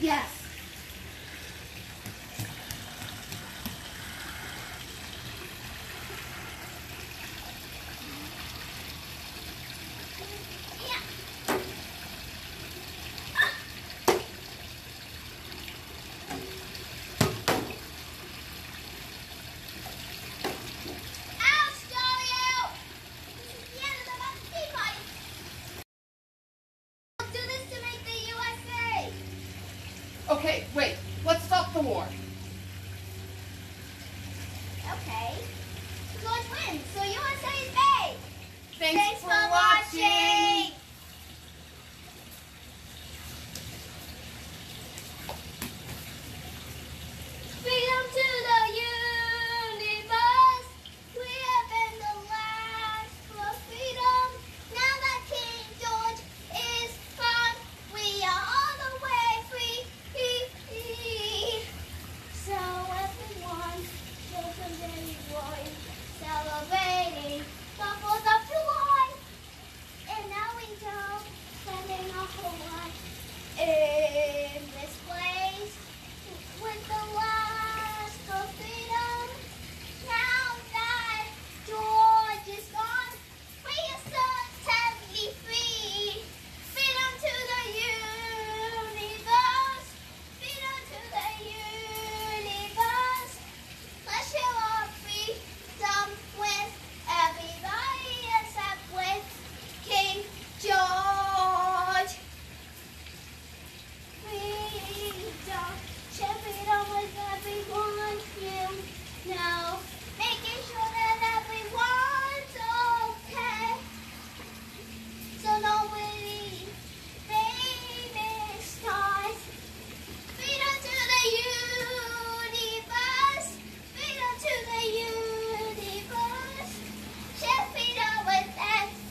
Yes. Okay, wait. Let's stop the war. Okay. We're going to win, so USA is big. Thanks, Thanks for, for watching. watching.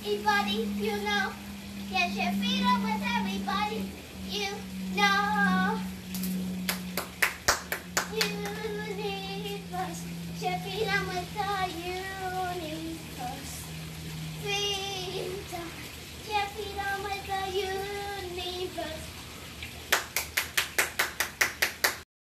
everybody you know. Get your feet up with everybody you know. Universe, your feet up with the universe. Freedom, your feet.